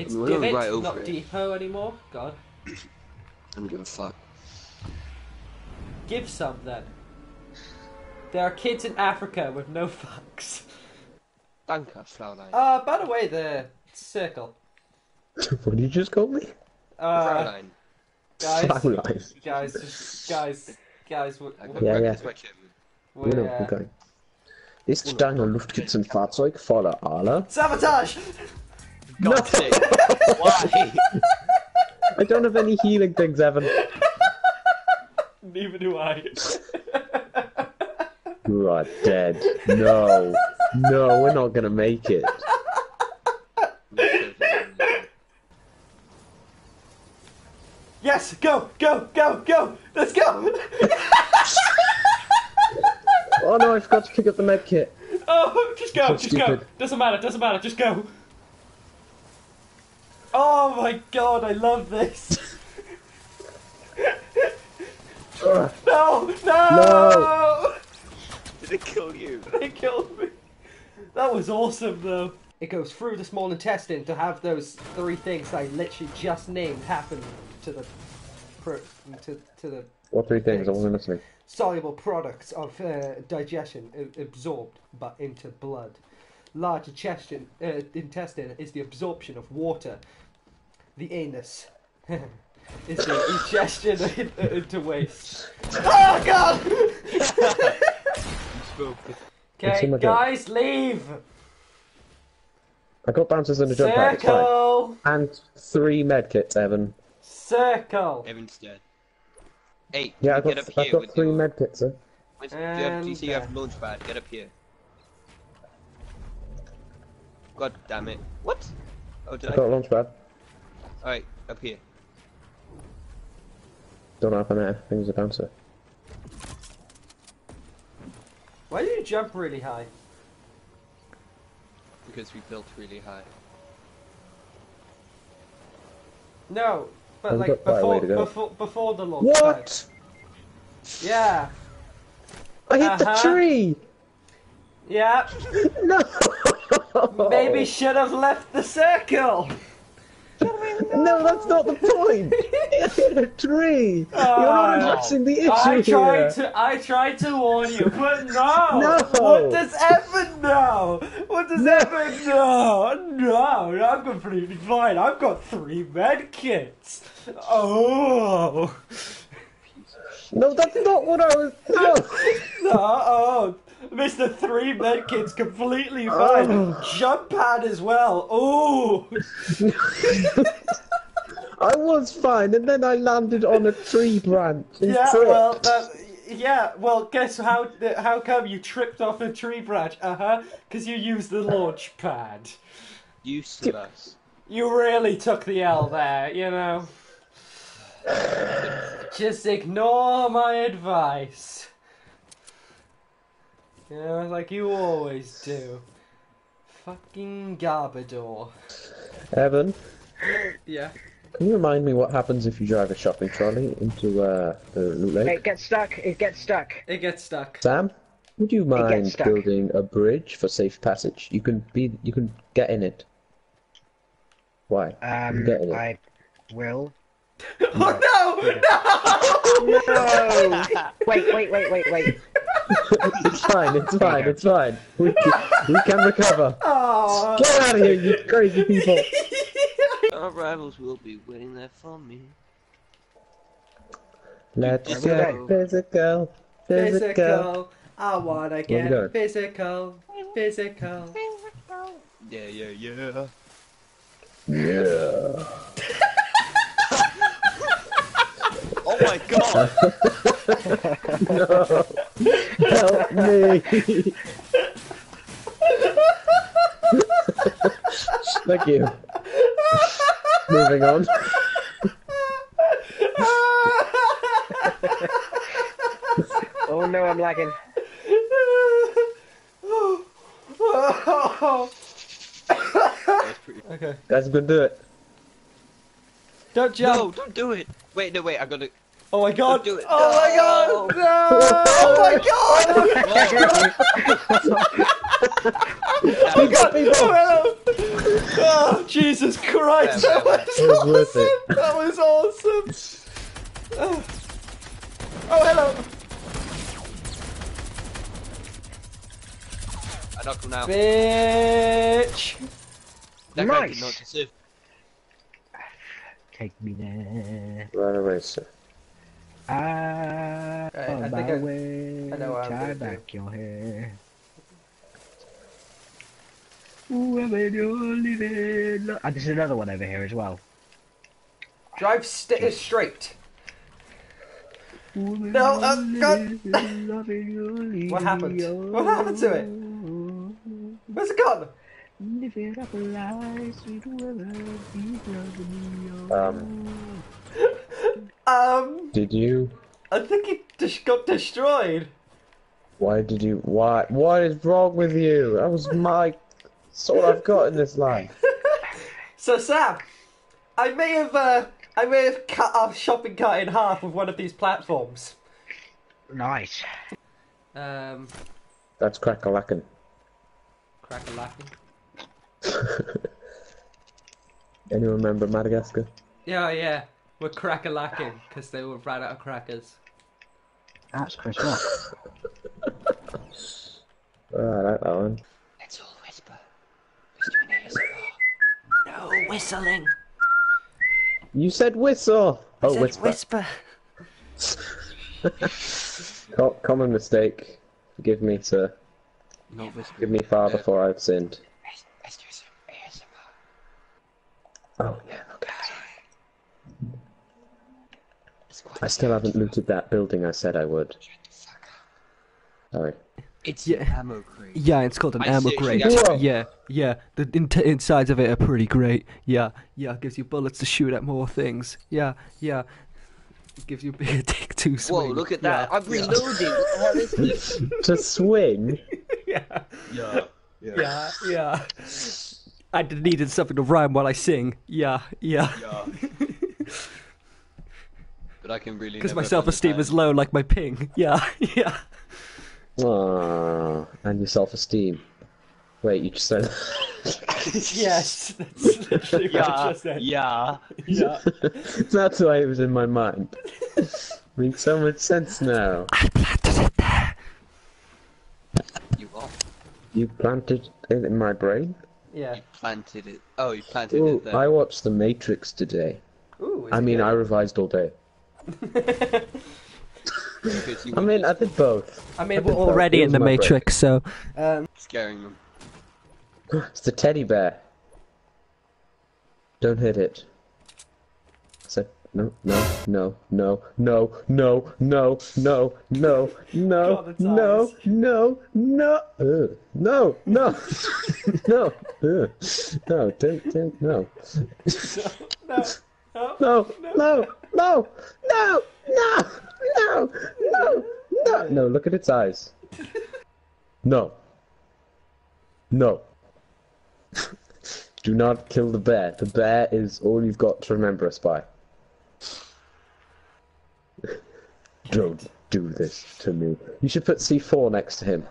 It's We're divot, right over not it. depot anymore. God. I don't give a fuck. Give some then. There are kids in Africa with no fucks. Danke, Fraulein. Uh, by the way, the circle. what did you just call me? Uh, Fraulein. guys, Fraulein. guys, just, guys, guys, we- I we- got Ja, back ja. to my we, Uno, uh, okay. Ist dein Luftkissenfahrzeug voller Aale? Sabotage! God's sake. Why? I don't have any healing things, Evan. Neither do I. You are dead. No. No, we're not gonna make it. yes, go, go, go, go! Let's go! Oh no, I forgot to pick up the med kit. oh, just go, So just go. Doesn't matter, doesn't matter, just go. Oh my god, I love this. Ugh. No, no! No. Did it kill you? They killed me. That was awesome, though. It goes through the small intestine to have those three things I literally just named happen to the pro- to, to the What three things? I wasn't listening. soluble products of uh, digestion absorbed but into blood. Large intestine, uh, intestine is the absorption of water. The anus is the ingestion into waste. Oh god! Okay, in my gut. guys, leave. I got bouncers and a jump pad, it's fine. Circle. And three medkits, Evan. Circle. Evan's dead. Hey, Yeah, I get got, up I here got with three your... med sir. with- do, you have, do you see you have uh, a launch pad? Get up here. God damn it. What? Oh, did I I? got a launch pad. Alright, up here. Don't know if I'm there. I think there's a bouncer. Why do you jump really high? Because we built really high. No, but I've like got quite a before, way to go. before, before the launch pad. What? Yeah, I hit Uh-huh. the tree! yeah. No! Maybe should have left the circle. No, that's not the point! I hit a tree! You're not Oh. addressing the issue I here! tried to, I tried to warn you, but no. No. What does Evan know? What does No. Evan know? No, I'm completely fine. I've got three med kits. Oh. No, that's not what I was. No! No, oh, Mr. Three Medkit's completely fine. Oh. Jump pad as well. Ooh. I was fine, and then I landed on a tree branch. and Yeah, tripped. well, that, yeah, well, guess how? How come you tripped off a tree branch? Uh huh. Because you used the launch pad. Useless. You really took the L there, you know. Just ignore my advice. You know, like you always do. Fucking Garbador. Evan, Yeah. can you remind me what happens if you drive a shopping trolley into uh, the loot lake? It gets stuck. It gets stuck. It gets stuck. Sam, would you mind building a bridge for safe passage? You can be, you can get in it. Why? Um, Get in it. I will. Oh no! No! No! wait, wait, wait, wait, wait. It's fine. It's fine. It's fine. We can, we can recover. Oh. Get out of here, you crazy people! Our rivals will be waiting there for me. Let's Let's get physical, physical. Physical. I wanna get going? physical. Physical. Yeah, yeah, yeah. Yeah. Oh my god! No. Help me. Thank you. Moving on. Oh no, I'm lagging. That's pretty... okay. That's I'm gonna do it. Don't jump. No, don't do it! Wait, no, wait, I gotta... Oh my god! do it. Oh my god! No! Oh my god! We got people! Oh, hello. Oh, Jesus Christ! Yeah, That man, was, It was worth awesome! it. That was awesome! Oh, oh hello! I knocked him out. Bitch! That guy Nice. did not deserve. Take me there. Run away, sir. I, right, on I my I, way, tie back do. your hair. Ooh, I'm in your living. Lo oh, there's another one over here as well. Drive st straight. Ooh, no, uh, oh god! what happened? What happened to it? Where's it gone? Um, Um, Did you? I think it just got destroyed. Why did you? Why? What is wrong with you? That was my. That's all I've got in this life. So Sam, I may have uh, I may have cut our shopping cart in half with one of these platforms. Nice. Um, That's crack-a-lackin'. crack a lacking. Anyone remember Madagascar? Yeah, yeah, we're crack a lacking because they were ran out of crackers. That's Chris Rock. Oh, I like that one. Let's all whisper. Let's do an ASMR. No whistling. You said whistle. Oh, Said whisper. whisper. Co- common mistake. Forgive me, sir. Not whisper. Forgive me, Father, before I've sinned. Let's, let's do some ASMR. Oh yeah. Okay. It's quite I still haven't looted that building I said I would. Shut the fuck up. Sorry. It's Yeah. ammo crate. Yeah, it's called an I ammo crate. Yeah, yeah. The in- insides of it are pretty great. Yeah, yeah. Gives you bullets to shoot at more things. Yeah, yeah. Gives you a bigger dick to swing. Whoa, look at that. Yeah, I'm reloading. What the hell is this? to swing. Yeah, yeah. yeah, yeah. yeah. I needed something to rhyme while I sing. Yeah, yeah. Yeah. But I can really. Because my self-esteem is low, like my ping. Yeah, yeah. Aww. And your self-esteem. Wait, you just said. Yes, that's literally the what I just said. Yeah. Yeah. That's why it was in my mind. Makes so much sense now. I planted it there. You what? You planted it in my brain. Yeah. You planted it. Oh, you planted Ooh, it there. I watched The Matrix today. Ooh. I mean, good? I revised all day. Because you I mean, I did both. I mean, I we're did both. already in the my brain. Matrix, so. Um, scaring them. It's the teddy bear. Don't hit it. I said no, no, no, no, no, no, no, no, no, no, God, its no, eyes. no, no, Ugh. no, no, no, Ugh. no, don't, don't, no, no, no, no. No! No! No! No! No! No! No, look at its eyes. No. No. Do not kill the bear. The bear is all you've got to remember us by. Don't do this to me. You should put C4 next to him,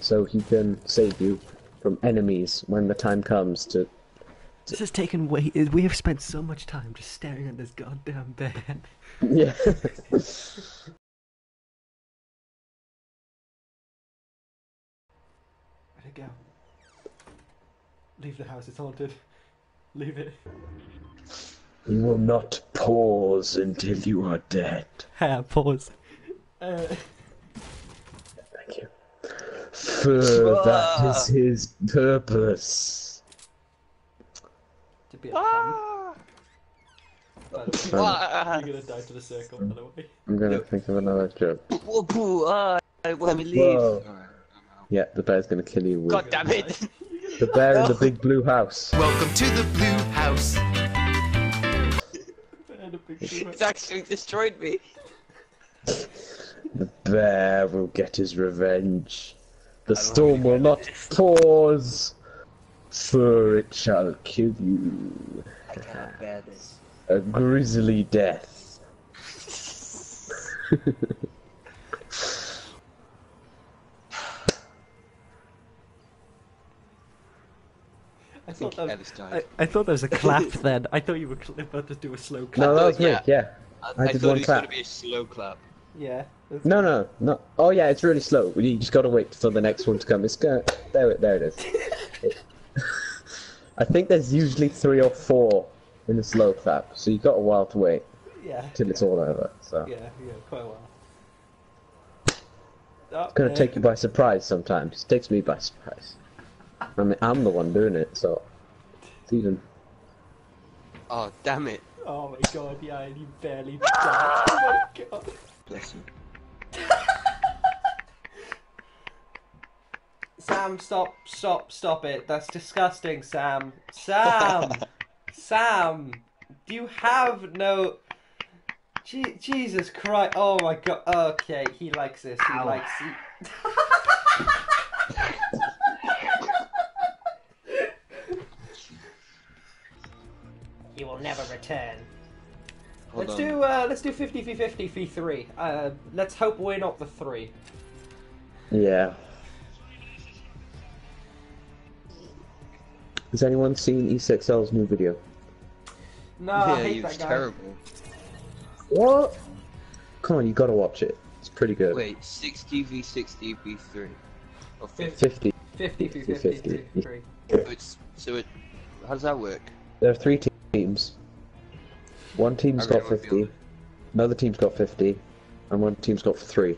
so he can save you from enemies when the time comes to this has taken way. We have spent so much time just staring at this goddamn bear. Yeah. Where'd it go? Leave the house, it's haunted. Leave it. you will not pause until you are dead. Ha, pause. Uh, Thank you. For that is his purpose. To be a pun. Ah! By the way, Ah! You're gonna die to the circle, by the way. I'm gonna No. think of another joke. Whoa, whoa, ah, let me leave. Whoa. Alright, I'm out. Yeah, the bear's gonna kill you with God damn it! the bear in the big blue house. Welcome to the Blue House. And a big blue it's actually destroyed me. The bear will get his revenge. The storm will not pause, for it shall kill you I can't bear this. a grisly death. I I thought think that Ellis I. I thought there was a clap then. I thought you were cl- about to do a slow clap. No, that thought- was me. yeah. Yeah. I, I I did thought one it was going to be a slow clap. Yeah. No, no, no. Oh yeah, it's really slow. You just gotta wait for the next one to come. It's going there. it- There it is. It- I think there's usually three or four in the slow clap, so you've got a while to wait Yeah. till it's all over. So Yeah, yeah, quite a while. Oh, it's gonna uh, take you by surprise sometimes. It takes me by surprise. I mean, I'm the one doing it, so it's even. Oh, damn it. Oh my god, yeah, and he barely died. Oh my god. Bless you. Sam, stop, stop, stop it. That's disgusting, Sam. Sam! Sam! Do you have no. Je- Jesus Christ. Oh my god. Okay, he likes this. He Ow. likes. he will never return. Hold let's on. do uh, let's do 50 v 50 v 3. Uh, let's hope we're not the 3. Yeah. Has anyone seen ECXL's new video? No, I hate he that guy. terrible. What? Come on, you gotta watch it. It's pretty good. Wait, 60 v 60 v 3. Or 50. 50. 50 v 50 50. v 3. So it's, so it, how does that work? There are three teams. One team's I got really wanna feel 50, another team's got 50, and one team's got 3.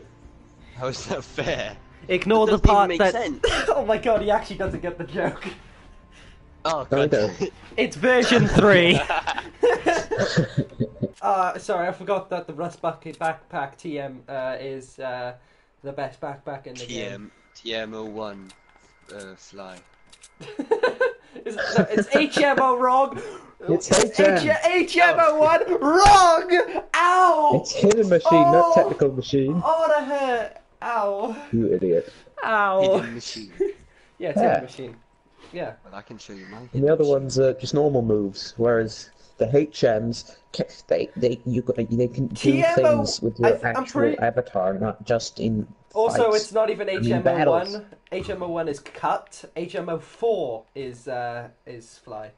How is that fair? Ignore That the part make that. sense. oh my god, he actually doesn't get the joke. Oh, No, I god. don't. It's version 3. uh, sorry, I forgot that the Rust Bucket Backpack TM uh, is uh, the best backpack in the game. TM, TM01, uh, fly. it's, no, it's HMO wrong. It's HM. H- HM01 wrong. Ow! It's hidden machine, Oh! not technical machine. Oh, that hurt. Ow. You idiot. Ow. Hidden machine. Yeah, it's Yeah. hidden machine. Yeah. Well, I can show you my And the other ones are just normal moves, whereas the HMs, they they you got they can do TMO things with I your th- actual pretty- avatar, not just in. Also, fights. it's not even. HM01. HM01 is cut. HM04 is uh, is fly.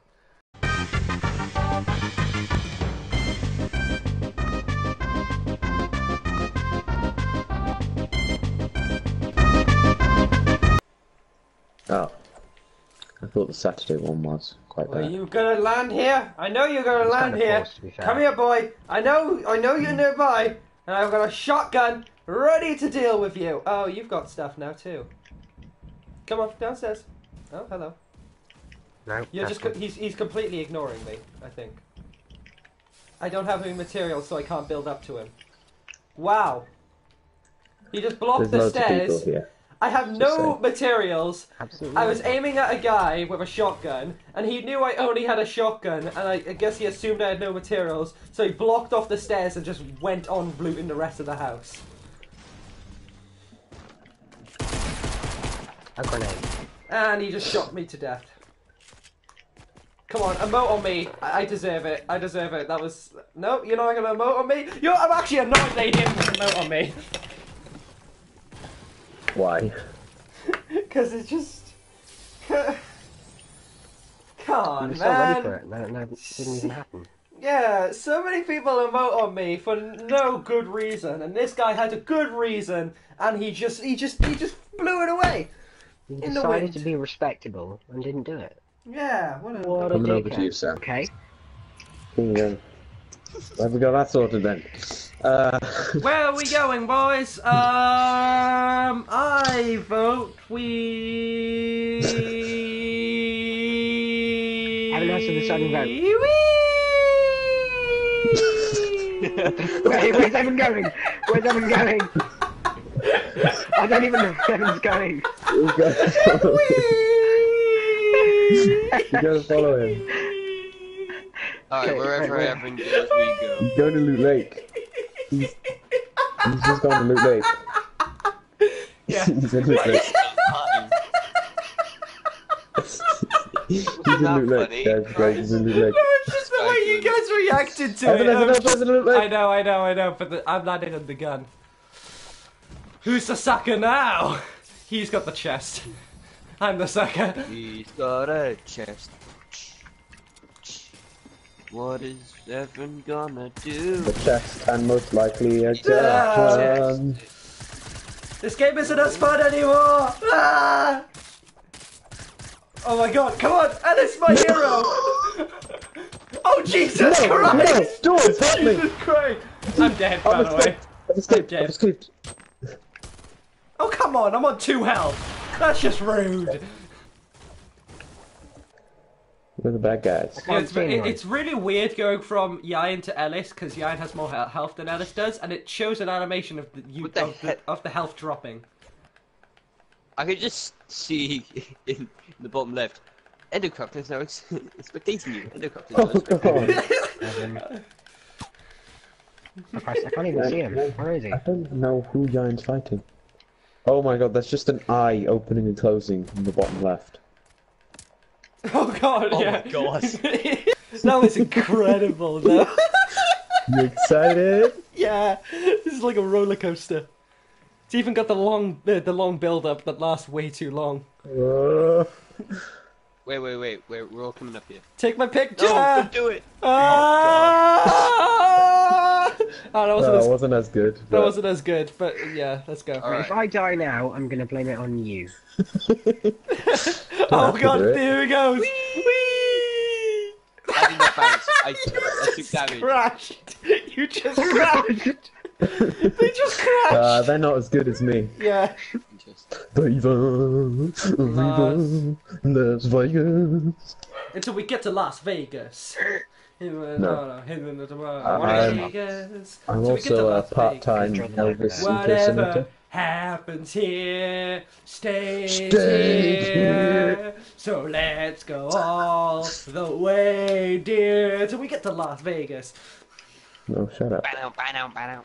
Oh, I thought the Saturday one was quite Are bad. you gonna land here? I know you're gonna It's land kinda here. close, to be fair. Come here, boy. I know, I know you're nearby, and I've got a shotgun ready to deal with you. Oh, you've got stuff now too. Come on, downstairs. Oh, hello. No, You're that's just co- good. he's he's completely ignoring me. I think. I don't have any materials, so I can't build up to him. Wow. He just blocked There's the loads of stairs. people here. I have Just no saying. materials. Absolutely. I was aiming at a guy with a shotgun, and he knew I only had a shotgun, and I, I guess he assumed I had no materials, so he blocked off the stairs and just went on looting the rest of the house. A grenade. And he just shot me to death. Come on, emote on me. I, I deserve it. I deserve it. That was. No, you're not gonna emote on me. You're. I'm actually annoyed they didn't emote on me. Why? Because it's just. Come You on, were so ready for man. it, and then it didn't even happen. Yeah, so many people emote on me for no good reason, and this guy had a good reason, and he just, he just, he just blew it away. He In the decided wind. to be respectable and didn't do it. Yeah, what a. What a Coming over to you, Sam. Okay. Yeah. Have we got that sorted then? Uh, Where are we going, boys? Um, I vote we. Haven't answered the sudden vote. Wee! Wait, where's Evan going? Where's Evan going? I don't even know where Evan's going. you gotta, you gotta follow him. Alright, Okay, wherever right, Evan goes, we go. He's going to Loot Lake. He's, he's just gone to Loot Lake. Yeah. he's in Loot Lake. He's in Not Loot Lake, funny. guys, guys, he's in Loot Lake. No, it's just the way you You guys reacted to Evan, it. Evan, Evan, Evan, I know, I know, I know, but the, I'm landing on the gun. Who's the sucker now? He's got the chest. I'm the sucker. He's got a chest. What is Evan gonna do? The chest and most likely a Ah. gun. This game isn't as fun anymore! Ah! Oh my god, come on! Alice, my hero! oh, Jesus No, Christ! no, George, help me! Jesus Christ! I'm dead, by I've the way. I've escaped. I've escaped. Oh, come on, I'm on two health! That's just rude! We're the bad guys. Can't It's, it- it's really weird going from Ieuan to Ellis because Ieuan has more health than Ellis does, and it shows an animation of the, you, the of, the, of the health dropping. I can just see in the bottom left. Endocroctor's now ex- spectating you. Endocroctor's now Oh god. Christ, I can't even see him. Where is he? I don't know who Ieuan's fighting. Oh my god, that's just an eye opening and closing in the bottom left. Oh god, Oh yeah. my God. that was incredible, though. You excited? yeah, this is like a roller coaster. It's even got the long, uh, the long build up that lasts way too long. Uh, Wait, wait, wait. We're, we're all coming up here. Take my picture. No, don't do it. Ah! Oh, that wasn't no, as wasn't as good. that but- wasn't as good, but yeah, let's go. All right. If I die now, I'm gonna blame it on you. Oh god, do it. he goes. Whee! I did not bounce. I, I took damage. crashed. You just crashed. they just crashed. Uh, they're not as good as me. yeah. Just- Viva, Viva, Las Vegas. Until we get to Las Vegas. Uh, no, no, no, no, tomorrow. Uh, uh, I'm- Vegas. I'm Till we get to also a Las part-time Vegas. Elvis Whatever impersonator. Happens here stays, Stays here. here. So let's go all the way, dear, till we get to Las Vegas. No, shut up. Bow, bow, bow, bow.